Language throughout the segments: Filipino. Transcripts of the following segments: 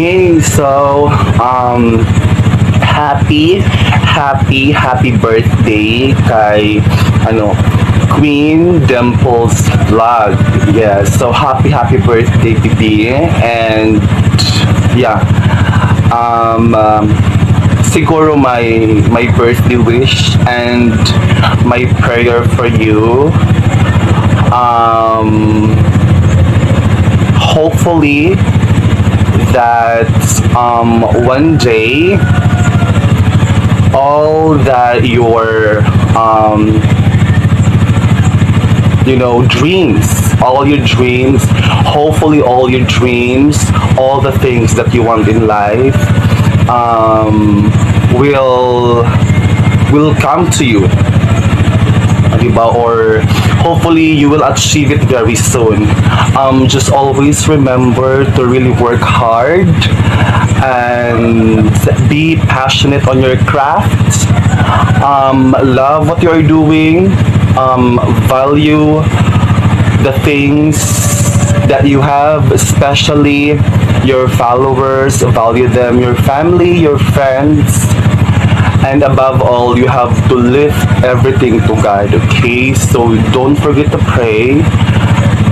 Okay, so um happy happy happy birthday kay ano Queen Dimples vlog. Yeah, so happy happy birthday Bibi and yeah. Um, um siguro my my birthday wish and my prayer for you um hopefully that um, one day all that your um, you know dreams all your dreams hopefully all your dreams all the things that you want in life um, will will come to you? Or hopefully you will achieve it very soon. Um, just always remember to really work hard and be passionate on your craft. Um, love what you're doing. Um, value the things that you have, especially your followers, value them, your family, your friends, and above all you have to lift everything to God okay? So don't forget to pray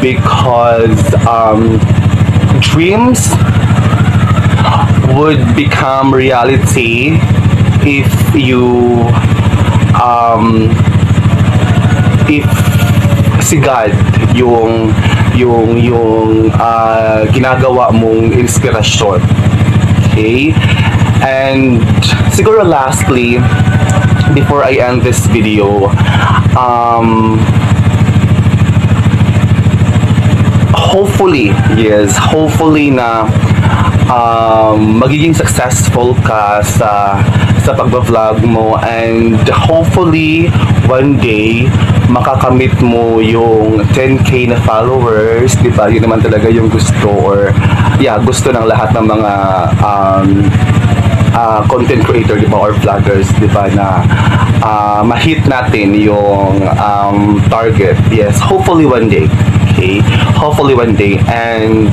because um, dreams would become reality if you um, if si God yung yung yung uh, ginagawa mong inspirasyon okay? And siguro lastly, before I end this video, um, hopefully, yes, hopefully na um, magiging successful ka sa sa pagba-vlog mo and hopefully one day makakamit mo yung 10k na followers, 'di ba? Yun naman talaga yung gusto or yeah, gusto ng lahat ng mga um, uh, content creator, di ba, or vloggers, di ba, na uh, ma-hit natin yung um, target. Yes, hopefully one day. Okay? Hopefully one day. And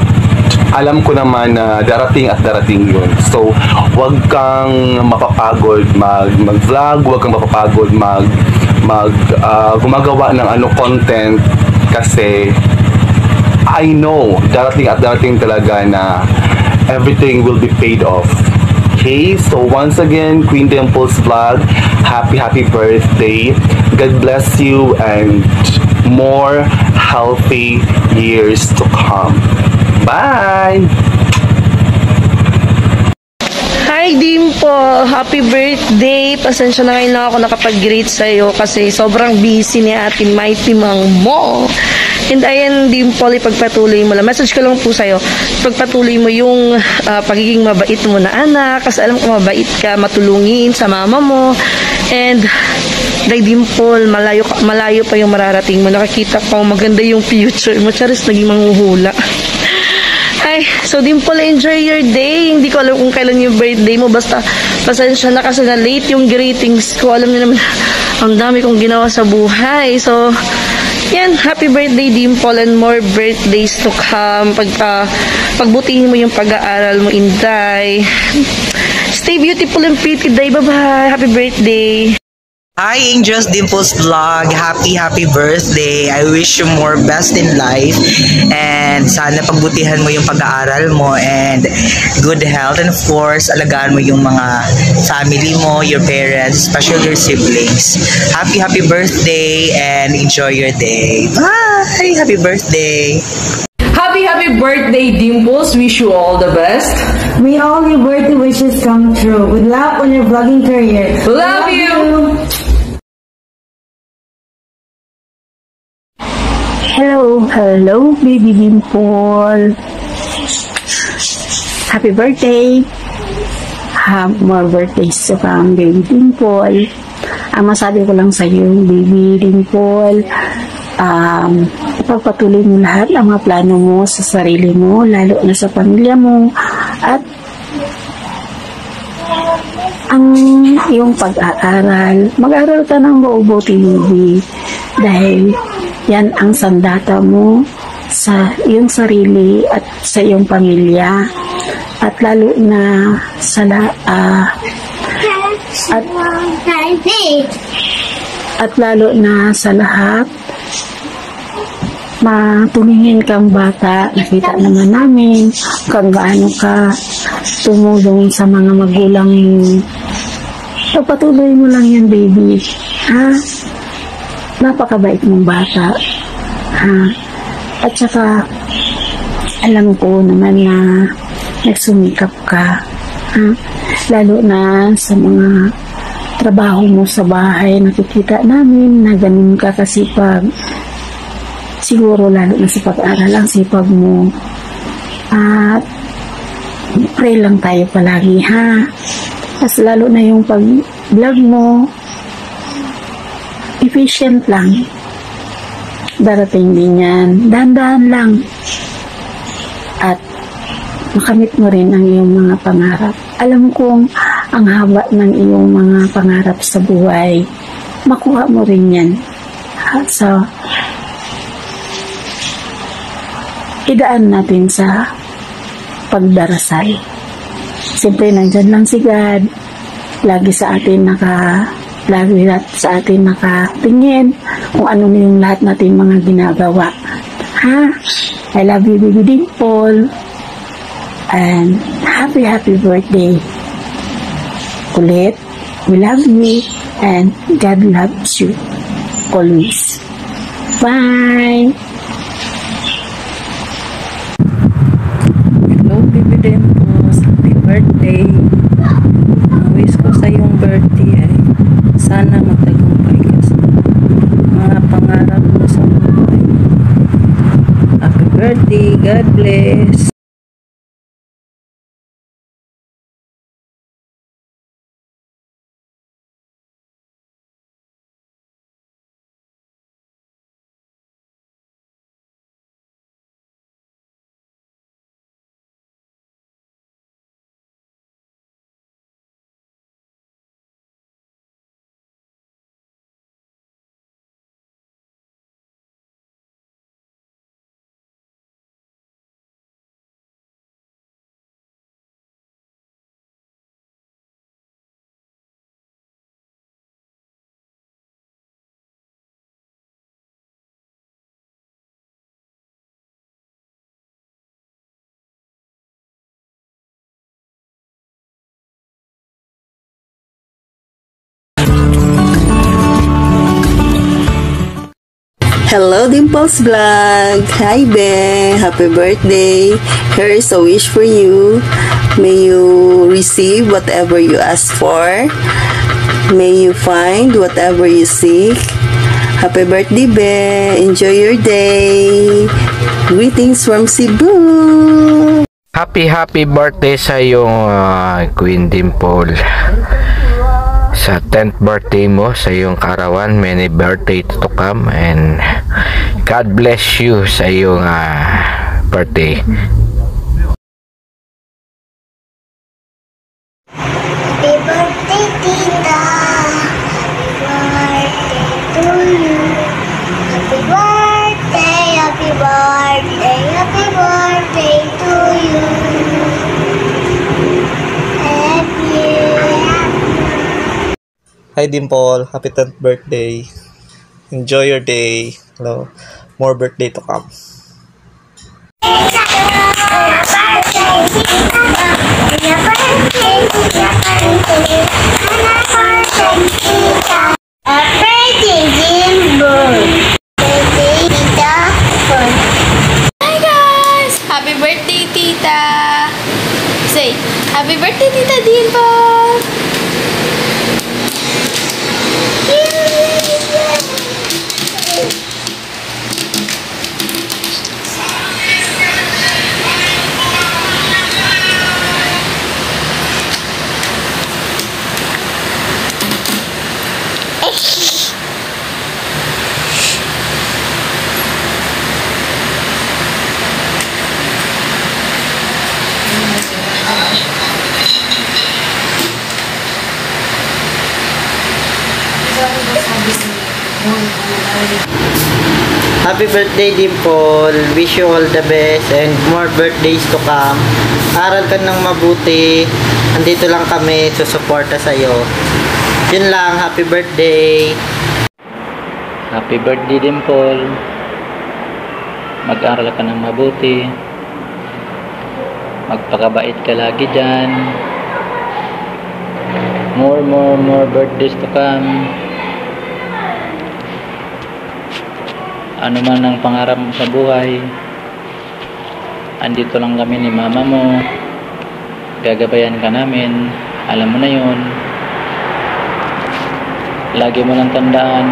alam ko naman na darating at darating yun. So, wag kang mapapagod mag mag-vlog, wag kang mapapagod mag mag uh, gumagawa ng ano content kasi I know darating at darating talaga na everything will be paid off. Okay, so once again, Queen Dimples vlog, happy happy birthday. God bless you and more healthy years to come. Bye! Hi Dimple! Happy birthday! Pasensya na ngayon lang ako nakapag-greet sa'yo kasi sobrang busy ni Ate Mighty Mang mo. And ayan Dimple, ipagpatuloy mo lang. Message ko lang po sa'yo. Pagpatuloy mo yung uh, pagiging mabait mo na anak kasi alam ko mabait ka, matulungin sa mama mo. And Day Dimple, malayo, malayo pa yung mararating mo. Nakakita ko maganda yung future mo. Charis, naging manghuhula. So Dimple, enjoy your day. Hindi ko alam kung kailan yung birthday mo. Basta, pasensya na kasi na late yung greetings ko. Alam niyo naman, ang dami kong ginawa sa buhay. So, yan, happy birthday Dimple and more birthdays to come. Pagka, pagbutihin mo yung pag-aaral mo, Inday. Stay beautiful and pretty day. Bye-bye. Happy birthday. Hi Angels Dimples Vlog. Happy happy birthday. I wish you more best in life and sana pagbutihan mo yung pag-aaral mo and good health and of course alagaan mo yung mga family mo, your parents, especially your siblings. Happy happy birthday and enjoy your day. Bye. Happy birthday. Happy, happy birthday, Dimples. Wish you all the best. May all your birthday wishes come true. Good luck on your vlogging career. Love, Love you. you. Hello, hello, baby Dimple. Happy birthday. Have more birthdays to come, baby Dimple. Ang masabi ko lang sa iyo, baby Dimple, um, ipagpatuloy mo lahat ang mga plano mo sa sarili mo, lalo na sa pamilya mo, at ang iyong pag-aaral. Mag-aaral ka ng mabuti, baby, dahil yan ang sandata mo sa iyong sarili at sa iyong pamilya. at lalo na sa la- ah, at, at lalo na sa lahat matumingin kang bata. Nakita naman namin kung gaano ka tumulong sa mga magulang pagpatuloy mo lang yan baby. Ha napakabait mong bata ha? At saka alam ko naman na nagsumikap ka ha? Lalo na sa mga trabaho mo sa bahay nakikita namin na ganun ka kasipag. Siguro lalo na sa pag-aaral ang sipag mo. At pray lang tayo palagi ha? Mas lalo na yung pag vlog mo efficient lang. Darating din yan. Dahan-dahan lang. At makamit mo rin ang iyong mga pangarap. Alam kong ang haba ng iyong mga pangarap sa buhay makuha mo rin yan. Sa idaan natin sa pagdarasal. Siyempre, nandyan lang si God. Lagi sa atin naka lagi lat- sa atin nakatingin kung ano na yung lahat natin mga ginagawa. Ha? I love you, baby Dimple. And happy, happy birthday. Ulit, we love you and God loves you always. Bye! Hello, Baby Dempos. Happy birthday. Ang wish ko sa iyong birthday ay sana magtagumpay ka sa mga pangarap mo sa buhay. Happy birthday. God bless. Hello, Dimples Vlog! Hi, Be! Happy birthday! Here is a wish for you. May you receive whatever you ask for. May you find whatever you seek. Happy birthday, Be! Enjoy your day! Greetings from Cebu! Happy happy birthday sa iyong ah, Queen Dimple. Sa 10th birthday mo, sa iyong karawan, many birthday to come and God bless you sa iyong ah, birthday. Happy birthday, Tita. Happy birthday to you. Happy birthday, happy birthday, happy birthday to you. Happy, Hi Dimple, happy 10th birthday. Enjoy your day. Hello. More birthday to come. Happy birthday, Tita! Say, Happy birthday, Tita Dimple! Happy birthday, Dimple. Wish you all the best and more birthdays to come. Aral ka ng mabuti. Andito lang kami, susuporta sa'yo. Yun lang, happy birthday! Happy birthday Paul. Mag-aral ka ng mabuti. Magpakabait ka lagi dyan. More, more, more birthdays to come. Ano man ang pangarap mo sa buhay, andito lang kami ni mama mo. Gagabayan ka namin. Alam mo na yun. Lagi mo lang tandaan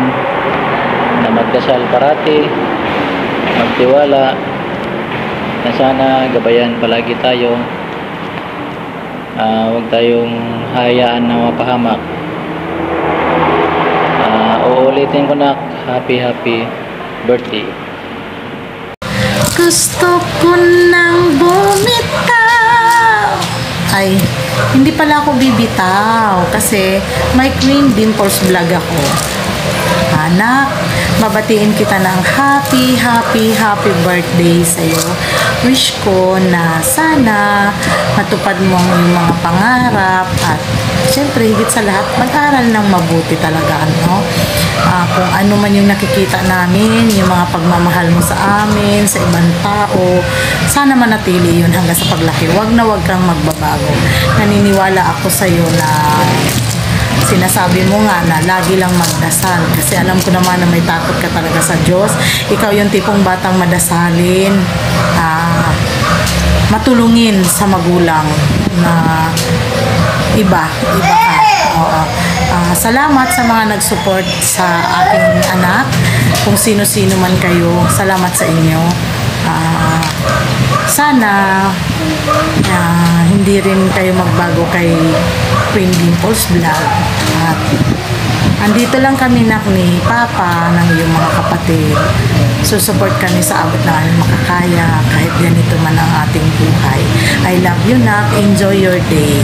na magdasal parati, magtiwala, na sana gabayan palagi tayo. Ah, huwag tayong hayaan na mapahamak. Ah, uulitin ko na happy happy birthday. Gusto ko nang bumitaw. Ay, hindi pala ako bibitaw kasi may Queen Dimples vlog ako. Anak, mabatiin kita ng happy, happy, happy birthday sa'yo. Wish ko na sana matupad mo ang mga pangarap at syempre higit sa lahat mag-aral ng mabuti talaga ano. Ah, kung ano man yung nakikita namin, yung mga pagmamahal mo sa amin, sa ibang tao, sana manatili yun hanggang sa paglaki. Huwag na huwag kang magbabago. Naniniwala ako sa'yo na sinasabi mo nga na lagi lang magdasal. Kasi alam ko naman na may takot ka talaga sa Diyos. Ikaw yung tipong batang madasalin. Ah, matulungin sa magulang na iba iba ka. Oo. Ah, salamat sa mga nag-support sa aking anak. Kung sino-sino man kayo salamat sa inyo. Ah, sana ah, hindi rin kayo magbago kay Queen Dimples Vlog. At andito lang kami nak ni Papa ng iyong mga kapatid. Susupport kami sa abot ng makakaya kahit ganito man ang ating buhay. I love you nak. Enjoy your day